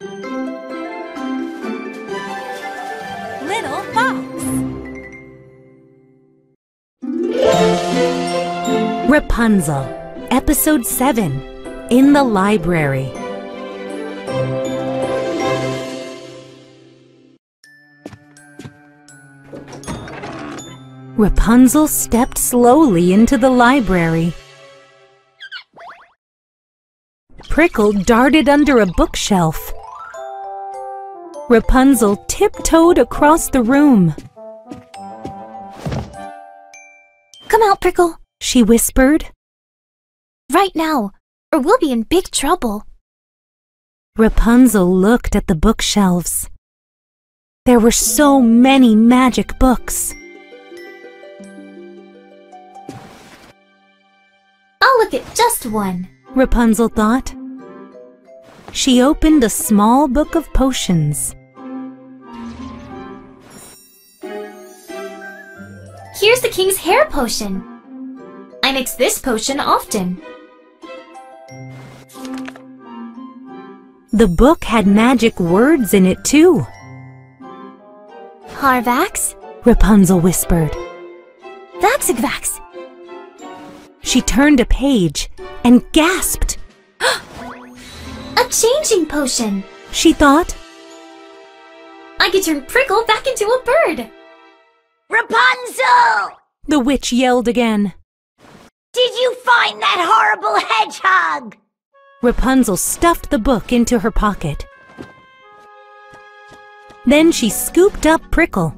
Little Fox Rapunzel, Episode 7 In the Library. Rapunzel stepped slowly into the library. Prickle darted under a bookshelf. Rapunzel tiptoed across the room. Come out, Prickle. She whispered. Right now, or we'll be in big trouble. Rapunzel looked at the bookshelves. There were so many magic books. I'll look at just one. Rapunzel thought. She opened a small book of potions. Here's the king's hair potion. I mix this potion often. The book had magic words in it too, Harvax, Rapunzel whispered. Vaxigvax. She turned a page and gasped. A changing potion. She thought, I could turn Prickle back into a bird. Rapunzel! the witch yelled again. Did you find that horrible hedgehog? Rapunzel stuffed the book into her pocket. Then she scooped up Prickle.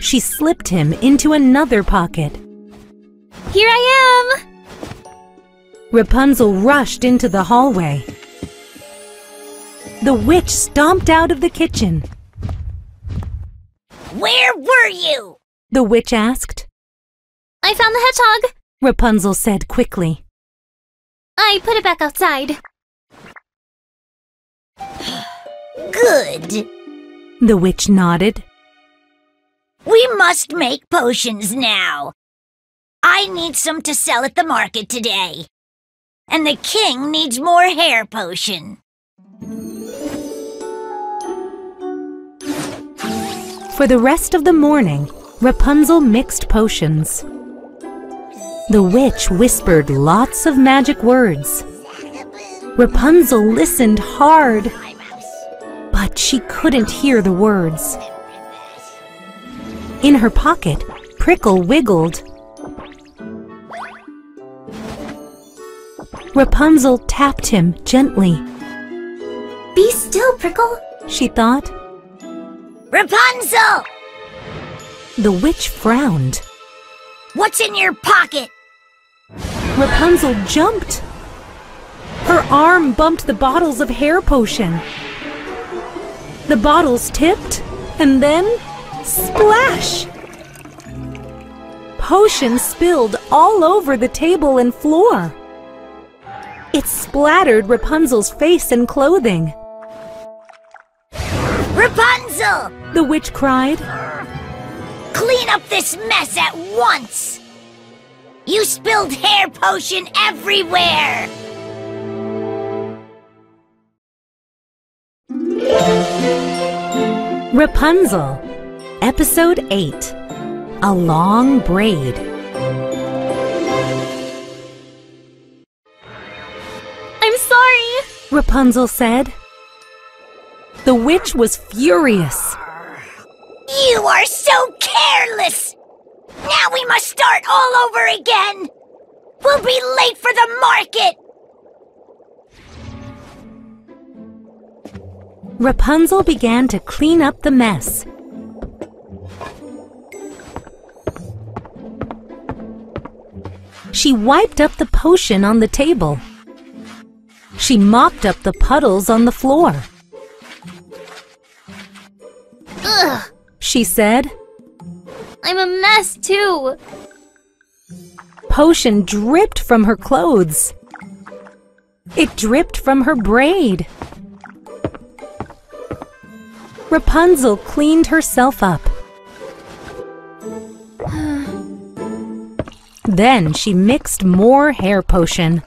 She slipped him into another pocket. Here I am. Rapunzel rushed into the hallway. The witch stomped out of the kitchen. Where were you? The witch asked. I found the hedgehog. Rapunzel said quickly. I put it back outside. Good. The witch nodded. We must make potions now. I need some to sell at the market today. And the king needs more hair potion. For the rest of the morning, Rapunzel mixed potions. The witch whispered lots of magic words. Rapunzel listened hard, but she couldn't hear the words. In her pocket, Prickle wiggled. Rapunzel tapped him gently. Be still, Prickle. She thought. Rapunzel! The witch frowned. What's in your pocket? Rapunzel jumped. Her arm bumped the bottles of hair potion. The bottles tipped, and then splash! Potion spilled all over the table and floor. It splattered Rapunzel's face and clothing. Rapunzel! The witch cried. Clean up this mess at once! You spilled hair potion everywhere! Rapunzel, Episode 8 A Long Braid. I'm sorry. Rapunzel said. The witch was furious. You are so careless! Now we must start all over again! We'll be late for the market! Rapunzel began to clean up the mess. She wiped up the potion on the table. She mopped up the puddles on the floor. Ugh, She said, I'm a mess too. Potion dripped from her clothes. It dripped from her braid. Rapunzel cleaned herself up. then she mixed more hair potion.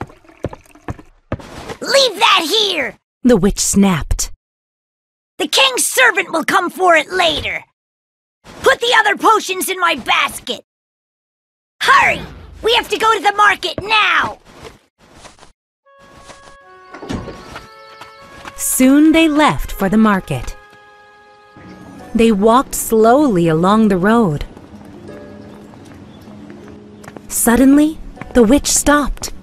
Leave that here! The witch snapped. The king's servant will come for it later. Put the other potions in my basket. Hurry! We have to go to the market now! Soon they left for the market. They walked slowly along the road. Suddenly, the witch stopped.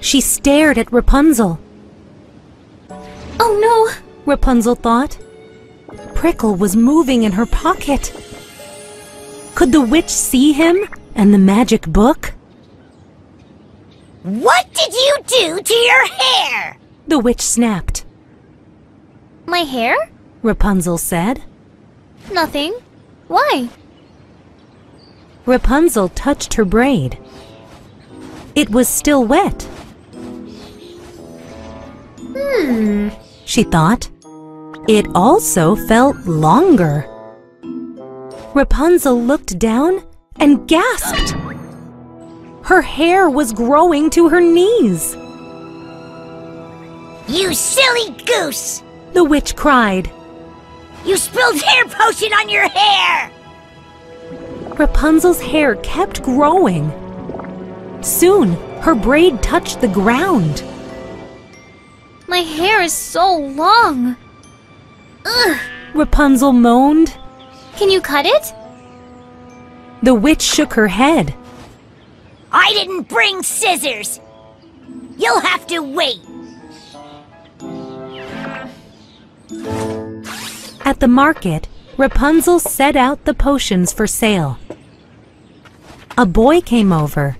She stared at Rapunzel. Oh no! Rapunzel thought. Prickle was moving in her pocket. Could the witch see him and the magic book? What did you do to your hair? The witch snapped. My hair? Rapunzel said. Nothing. Why? Rapunzel touched her braid. It was still wet. Hmm. She thought. It also felt longer. Rapunzel looked down and gasped. Her hair was growing to her knees. You silly goose! The witch cried. You spilled hair potion on your hair! Rapunzel's hair kept growing. Soon, her braid touched the ground. My hair is so long. Ugh. Rapunzel moaned. Can you cut it? The witch shook her head. I didn't bring scissors! You'll have to wait! At the market, Rapunzel set out the potions for sale. A boy came over.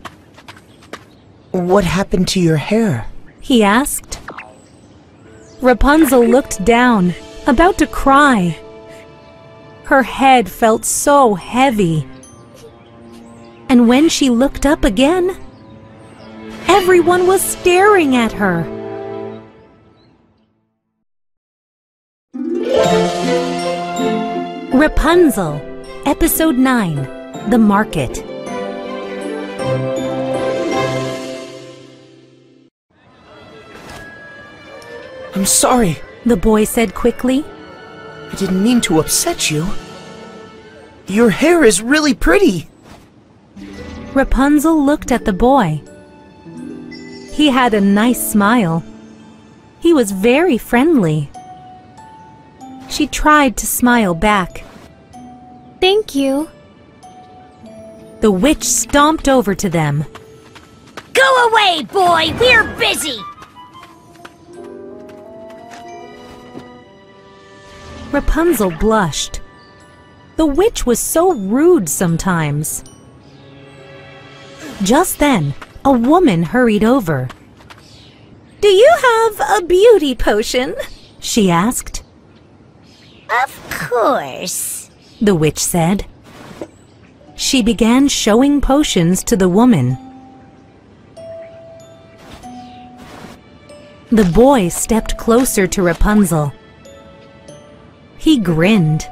What happened to your hair? He asked. Rapunzel looked down, about to cry. Her head felt so heavy. And when she looked up again, everyone was staring at her. Rapunzel, Episode 9 The Market. I'm sorry. The boy said quickly. I didn't mean to upset you. Your hair is really pretty. Rapunzel looked at the boy. He had a nice smile. He was very friendly. She tried to smile back. Thank you. The witch stomped over to them. Go away, boy! We're busy! Rapunzel blushed. The witch was so rude sometimes. Just then, a woman hurried over. Do you have a beauty potion? She asked. Of course. The witch said. She began showing potions to the woman. The boy stepped closer to Rapunzel. He grinned.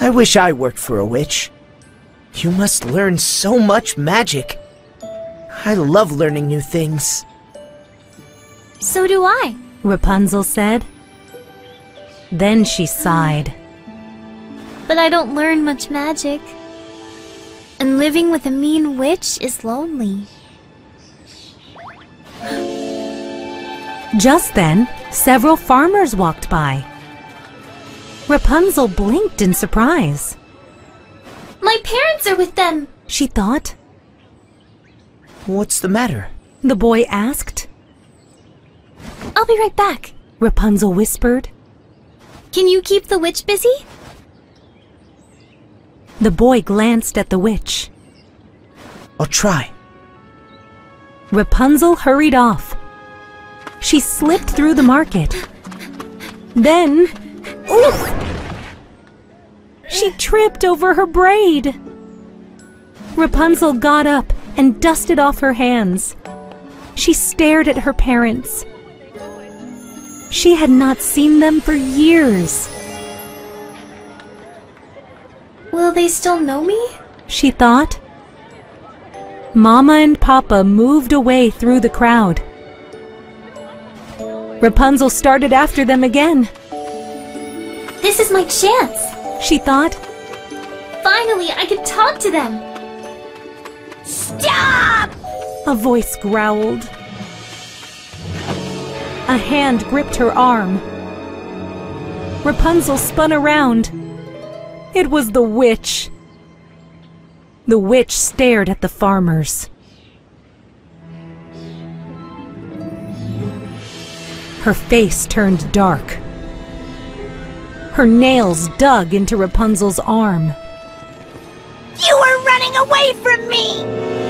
I wish I worked for a witch. You must learn so much magic. I love learning new things. So do I. Rapunzel said. Then she sighed. But I don't learn much magic. And living with a mean witch is lonely. Just then, several farmers walked by. Rapunzel blinked in surprise. My parents are with them. She thought. What's the matter? The boy asked. I'll be right back. Rapunzel whispered. Can you keep the witch busy? The boy glanced at the witch. I'll try. Rapunzel hurried off. She slipped through the market. Then, oof! She tripped over her braid. Rapunzel got up and dusted off her hands. She stared at her parents. She had not seen them for years. Will they still know me? She thought. Mama and Papa moved away through the crowd. Rapunzel started after them again. This is my chance. She thought, Finally, I can talk to them. Stop! a voice growled. A hand gripped her arm. Rapunzel spun around. It was the witch. The witch stared at the farmers. Her face turned dark. Her nails dug into Rapunzel's arm. You were running away from me!